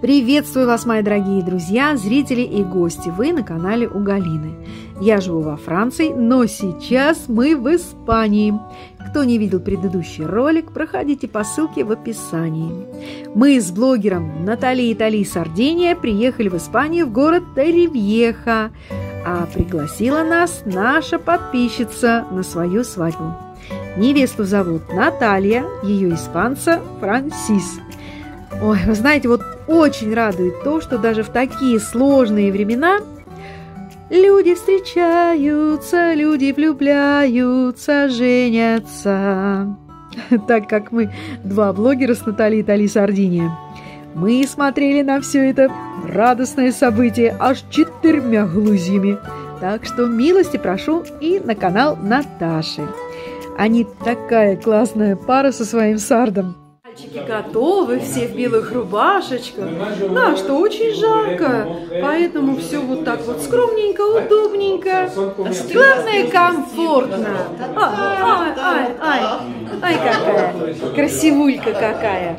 Приветствую вас, мои дорогие друзья, зрители и гости. Вы на канале у Галины. Я живу во Франции, но сейчас мы в Испании. Кто не видел предыдущий ролик, проходите по ссылке в описании. Мы с блогером Натальей Италии Сардиния приехали в Испанию в город Терривьеха, а пригласила нас наша подписчица на свою свадьбу. Невесту зовут Наталья, ее испанца Франсис. Ой, вы знаете, вот очень радует то, что даже в такие сложные времена люди встречаются, люди влюбляются, женятся. Так как мы два блогера с Натальей Тали Сардиния. Мы смотрели на все это радостное событие аж четырьмя глузьями. Так что милости прошу и на канал Наташи. Они такая классная пара со своим сардом. Мальчики готовы, все в белых рубашечках. Да, что очень жарко, поэтому все вот так вот скромненько, удобненько. Главное, комфортно. Ай, ай, ай, ай, какая красивулька какая.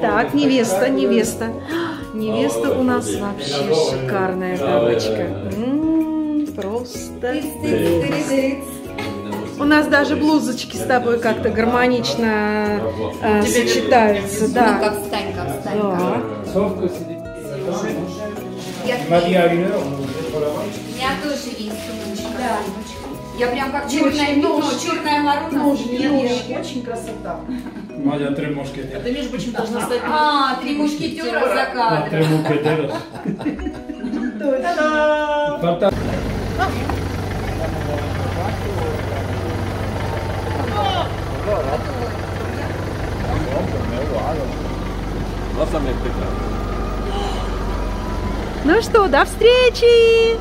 Так, невеста, невеста. Невеста у нас вообще шикарная бабочка. Просто... У нас даже блузочки с тобой как-то гармонично э, сочетаются. Да. Ну, как встань, как встань. Да. Я, у меня тоже есть сумочка. Да. Я прям как черная пятно, черная ворона. Очень красота. Маля три мушкетера. Ты, между прочим, должна стать... А, три мушкетера за А, три кадром. мушкетера. Точно. Ну что, до встречи!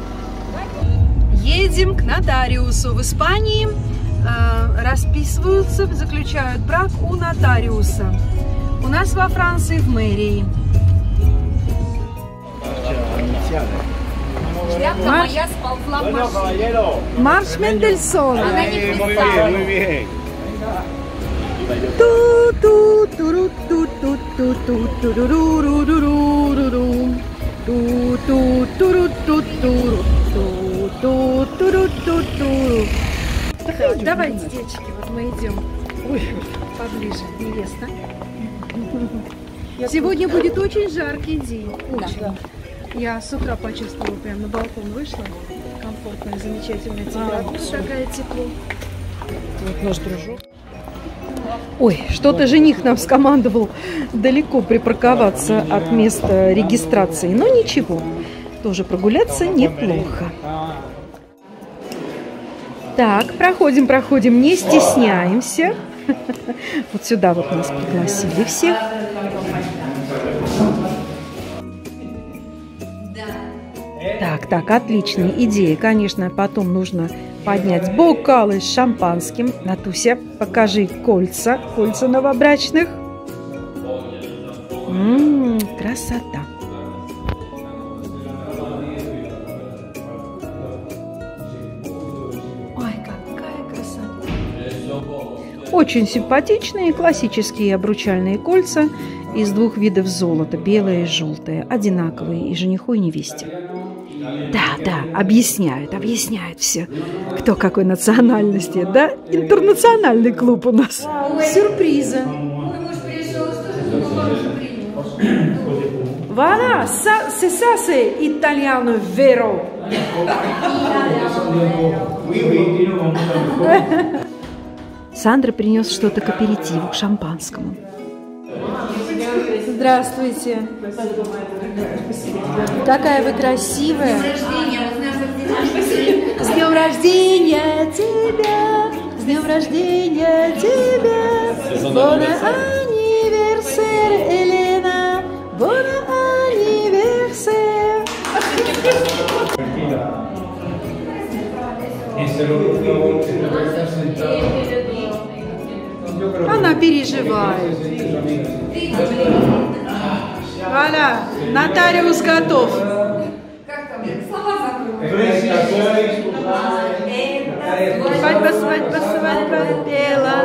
Едем к нотариусу в Испании. э, Расписываются, заключают брак у нотариуса. У нас во Франции в мэрии. Шляпка Маш- моя сползла в машину. Марш Мендельсона. Она не ту ту туру ту ту ту ту туруруруруруру. ту ту туру ту туру ту ту туру ту туру. Давайте, девочки, вот мы идем поближе, невеста. Сегодня будет очень жаркий день, очень. Я с утра почувствовала, прям на балкон вышла. Комфортная, замечательная температура, такая тепло. Вот наш дружок. Ой, что-то жених нам скомандовал далеко припарковаться от места регистрации. Но ничего, тоже прогуляться неплохо. Так, проходим, проходим, не стесняемся. Вот сюда вот нас пригласили всех. Так, так, отличная идея. Конечно, потом нужно поднять бокалы с шампанским. Натуся, покажи кольца, кольца новобрачных. М, красота. Ой, какая красота. Очень симпатичные классические обручальные кольца из двух видов золота, белое и желтое, одинаковые и жениху, и невесте. Да, да, объясняют, объясняют все, кто какой национальности, да? Интернациональный клуб у нас. Принял? Voilà, ça, c'est ça, c'est italiano vero. Сандра принес что-то к аперитиву, к шампанскому. Здравствуйте. Какая вы красивая. С днем рождения тебя! С днем рождения тебя! Бона анниверсер, Елена! Бона анниверсер! Она переживает. Валя, нотариус готов. Как там? Слова. Свадьба, свадьба, свадьба, пела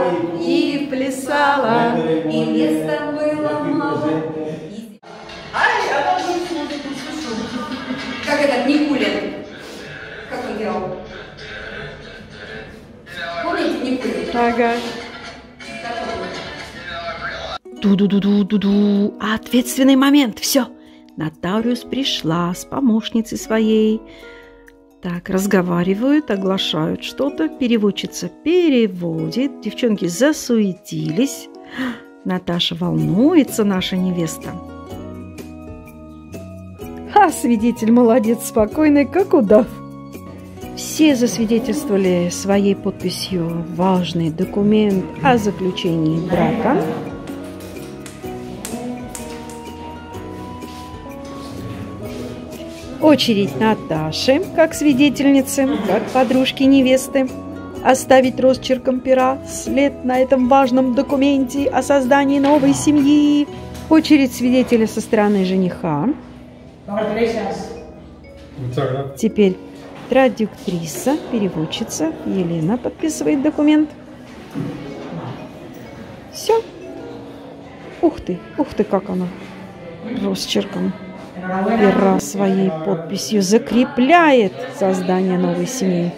и плясала. И места было мало. Как этот Никулин? Как он играл? Помните Никулин? Ага. Ду-ду-ду-ду-ду-ду. Ответственный момент. Все. Нотариус пришла с помощницей своей. Так, разговаривают, оглашают что-то. Переводчица переводит. Девчонки засуетились. Наташа волнуется, наша невеста. А свидетель молодец, спокойный, как удав. Все засвидетельствовали своей подписью важный документ о заключении брака. Очередь Наташи, как свидетельницы, как подружки невесты. Оставить росчерком пера след на этом важном документе о создании новой семьи. Очередь свидетеля со стороны жениха. Теперь традюктриса, переводчица Елена подписывает документ. Все. Ух ты, ух ты, как она росчерком пера своей подписью закрепляет создание новой семьи.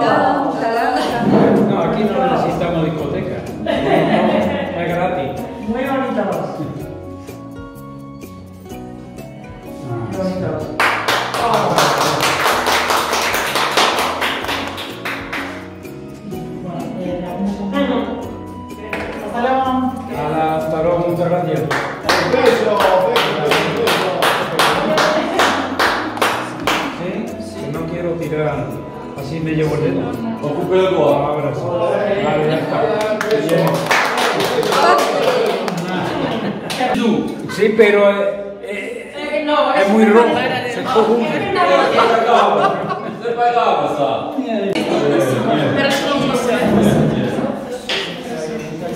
Ya, no quiero tirar. Así me llevo el dedo. Ahora sí. Vale, ya está. Bien. Sí, pero eh, eh, es muy rojo. Se confunde.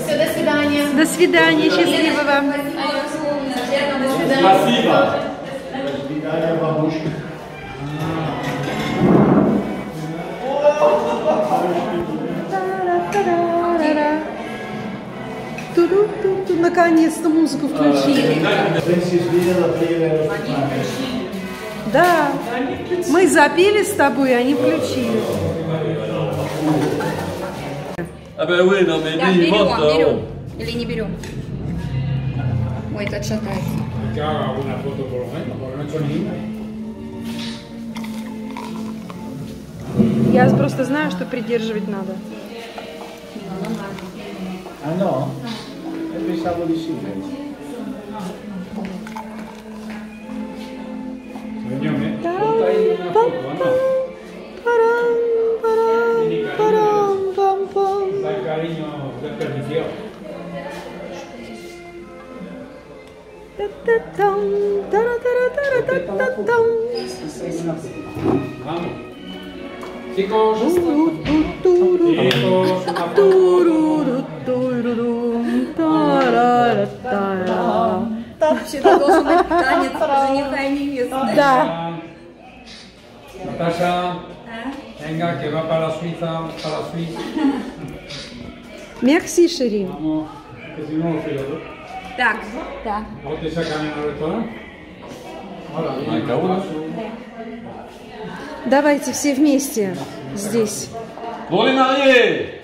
Все, до свидания. До свидания, счастливо вам. До Наконец-то музыку включили. Да, мы запели с тобой, они включили. Так, dici берем, molto. берем. Или не берем? Ой, это отшатается. Я просто знаю, что придерживать надо. Ah pensava de chinês. Vamos. Chicos, Тара-ра-тара. Вообще-то должен быть танец жениха и невесты. Да. Natasha, venga, que va para Suiza, para Suiza. Yo. Так, так. ¿No te sacan en el restaurante? Ahora, Manca uno. Давайте все вместе здесь. Buoni Marie!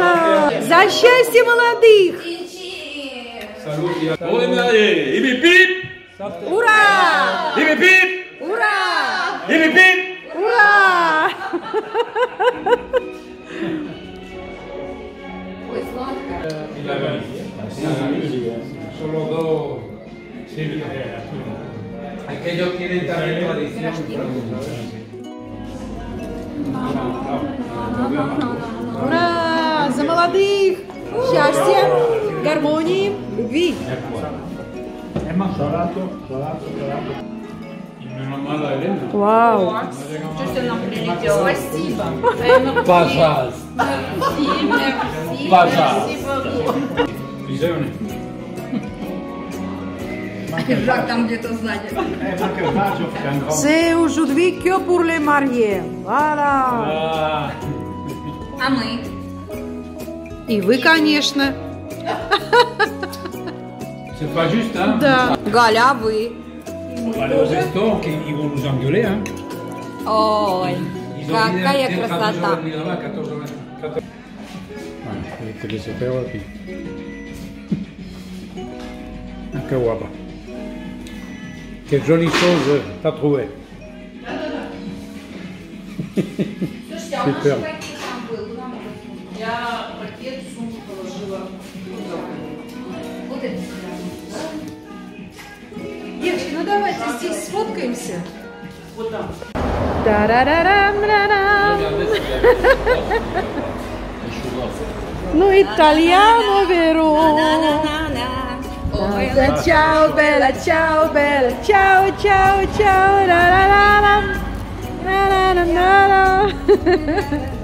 Ура! За счастье молодых! Ура! Ура! Ура! Ой, сладко. Y la Galicia. Solo dos. Sí, es que ellos За молодых! Счастья, гармонии, любви. Вау! Что ты нам прилетела? Спасибо. Пожалуйста. Пожалуйста. Жак там где-то сзади. Eh, C'est aujourd'hui que pour les mariés. Voilà! Ah, А мы? И вы, конечно. juste, hein Да. Галя, а вы? Ой, какая d'être à 12 красота. heures et demie là-bas, 14 heures et demie. 14. Ouais, te laisse faire, puis... Ah, que guapa. Quelle jolie chose t'as trouvé. Super. Я пакет в сумку положила. Вот это Девочки, ну давайте здесь сфоткаемся. Тарарарам-рарам. Ну, итальяно, веро. Ciao bella, ciao bella, ciao ciao ciao, la la la, la la la la la.